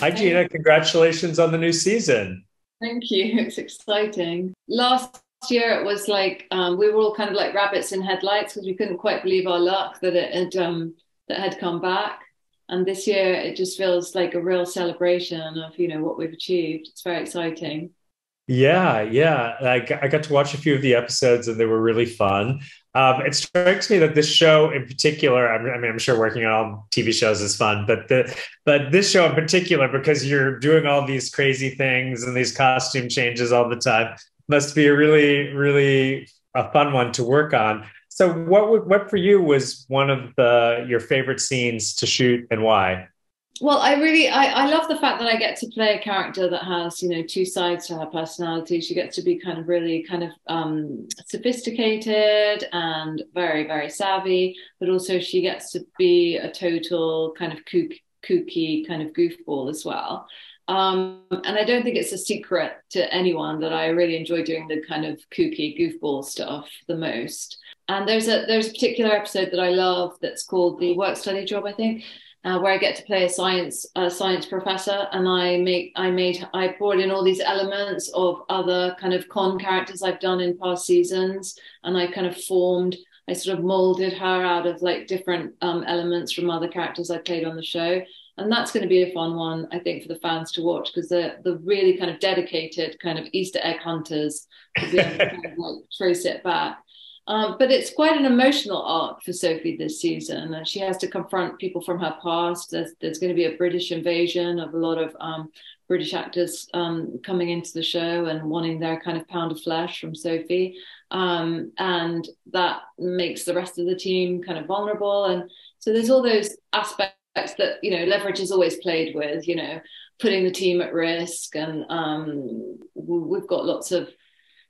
Hi, Gina. Congratulations on the new season. Thank you. It's exciting. Last year, it was like um, we were all kind of like rabbits in headlights because we couldn't quite believe our luck that it had um, that had come back. And this year, it just feels like a real celebration of you know what we've achieved. It's very exciting. Yeah, yeah. I, I got to watch a few of the episodes and they were really fun. Um, it strikes me that this show in particular, I mean, I'm sure working on all TV shows is fun, but the but this show in particular, because you're doing all these crazy things and these costume changes all the time, must be a really, really a fun one to work on. So, what what for you was one of the your favorite scenes to shoot and why? Well i really I, I love the fact that i get to play a character that has you know two sides to her personality. She gets to be kind of really kind of um, sophisticated and very very savvy but also she gets to be a total kind of kook, kooky kind of goofball as well. Um, and i don't think it's a secret to anyone that i really enjoy doing the kind of kooky goofball stuff the most. And there's a there's a particular episode that i love that's called the work study job i think uh, where I get to play a science a science professor, and I make I made I brought in all these elements of other kind of con characters I've done in past seasons, and I kind of formed. I sort of molded her out of like different um, elements from other characters I played on the show, and that's going to be a fun one I think for the fans to watch because they're the really kind of dedicated kind of Easter egg hunters to be able to kind of like trace it back. Um, but it's quite an emotional arc for Sophie this season. Uh, she has to confront people from her past. There's, there's going to be a British invasion of a lot of um, British actors um, coming into the show and wanting their kind of pound of flesh from Sophie. Um, and that makes the rest of the team kind of vulnerable. And so there's all those aspects that, you know, leverage is always played with, you know, putting the team at risk. And um, we've got lots of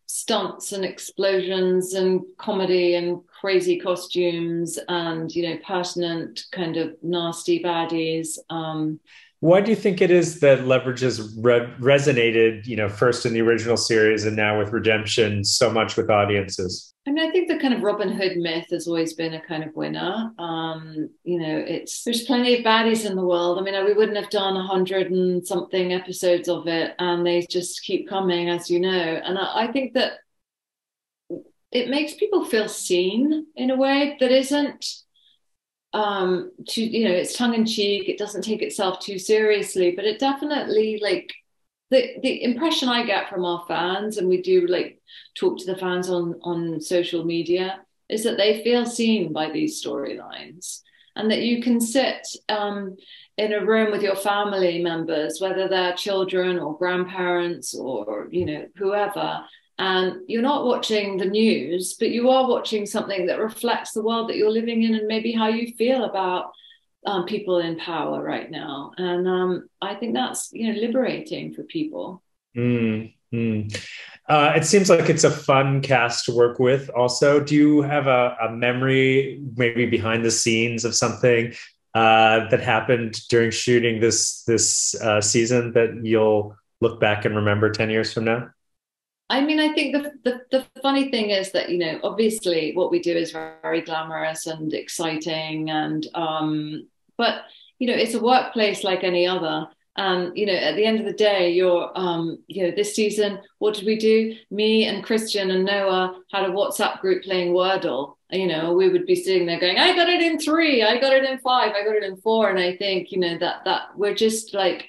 stunts and explosions and comedy and crazy costumes and you know pertinent kind of nasty baddies um, why do you think it is that leverage has re- resonated you know first in the original series and now with redemption so much with audiences I mean, I think the kind of Robin Hood myth has always been a kind of winner. Um, you know, it's there's plenty of baddies in the world. I mean, we wouldn't have done a hundred and something episodes of it, and they just keep coming, as you know. And I, I think that it makes people feel seen in a way that isn't um to you know it's tongue in cheek it doesn't take itself too seriously but it definitely like the the impression I get from our fans, and we do like talk to the fans on on social media, is that they feel seen by these storylines, and that you can sit um, in a room with your family members, whether they're children or grandparents or you know whoever, and you're not watching the news, but you are watching something that reflects the world that you're living in and maybe how you feel about um, people in power right now, and um, I think that's you know liberating for people. Mm, Uh, it seems like it's a fun cast to work with. Also, do you have a, a memory, maybe behind the scenes, of something uh, that happened during shooting this this uh, season that you'll look back and remember ten years from now? I mean, I think the, the, the funny thing is that you know, obviously, what we do is very glamorous and exciting, and um, but you know, it's a workplace like any other. And you know, at the end of the day, you're um, you know, this season, what did we do? Me and Christian and Noah had a WhatsApp group playing Wordle. You know, we would be sitting there going, I got it in three, I got it in five, I got it in four. And I think, you know, that that we're just like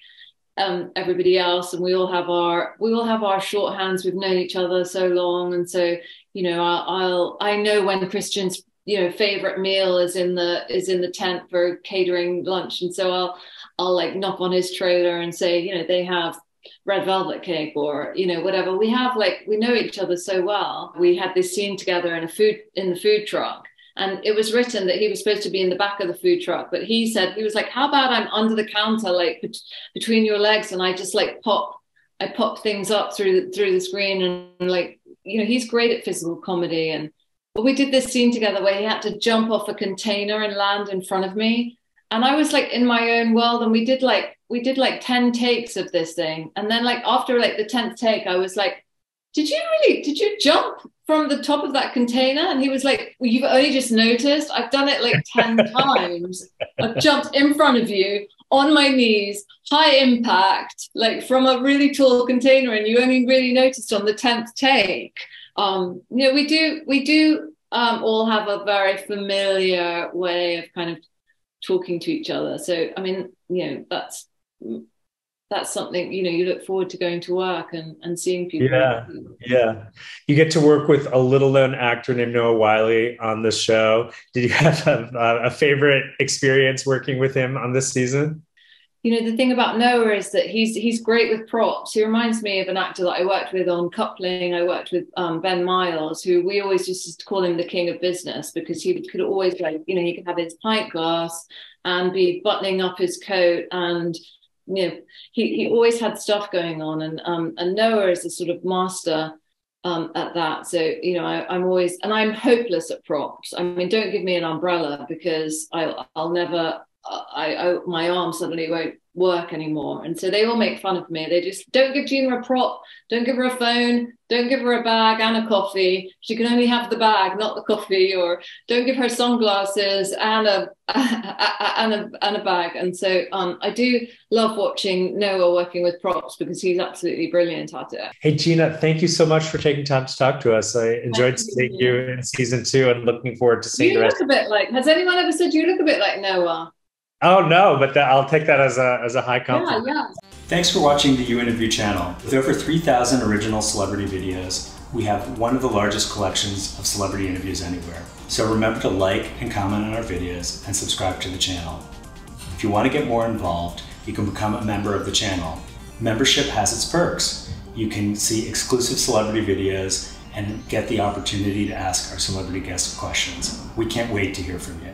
um, everybody else and we all have our we all have our shorthands we've known each other so long and so you know I'll, I'll i know when christian's you know favorite meal is in the is in the tent for catering lunch and so i'll i'll like knock on his trailer and say you know they have red velvet cake or you know whatever. We have like we know each other so well. We had this scene together in a food in the food truck and it was written that he was supposed to be in the back of the food truck but he said he was like how about i'm under the counter like bet- between your legs and i just like pop i pop things up through the, through the screen and, and like you know he's great at physical comedy and but we did this scene together where he had to jump off a container and land in front of me. And I was like in my own world and we did like we did like 10 takes of this thing. And then like after like the 10th take, I was like, did you really did you jump from the top of that container? And he was like, well, you've only just noticed. I've done it like 10 times. I've jumped in front of you on my knees, high impact, like from a really tall container, and you only really noticed on the tenth take. Um, you know, we do we do um, all have a very familiar way of kind of talking to each other. So, I mean, you know, that's that's something you know you look forward to going to work and, and seeing people. Yeah yeah. You get to work with a little known actor named noah Wyle on the show. Did you have a, a, favorite experience working with him on this season? You know the thing about noah is that he's he's great with props. He reminds me of an actor that i worked with on coupling. I worked with um, ben miles who we always used to call him the king of business because he could always like you know he could have his pint glass and be buttoning up his coat and you know, he, he always had stuff going on, and um, and Noah is a sort of master um, at that. So you know, I, am always and I'm hopeless at props. I mean, don't give me an umbrella because I'll I'll never. I, I my arm suddenly won't work anymore. And so they all make fun of me. They just don't give Gina a prop, don't give her a phone, don't give her a bag and a coffee. She can only have the bag, not the coffee, or don't give her sunglasses and a and a and a bag. And so um, I do love watching Noah working with props because he's absolutely brilliant at it. Hey Gina, thank you so much for taking time to talk to us. I enjoyed seeing you in season two and looking forward to seeing you the rest. look a bit like. Has anyone ever said you look a bit like Noah? Oh no, but that, I'll take that as a as a high compliment. Yeah, yeah. Thanks for watching the uInterview channel. With over 3,000 original celebrity videos, we have one of the largest collections of celebrity interviews anywhere. So remember to like and comment on our videos and subscribe to the channel. If you want to get more involved, you can become a member of the channel. Membership has its perks. You can see exclusive celebrity videos and get the opportunity to ask our celebrity guests questions. We can't wait to hear from you.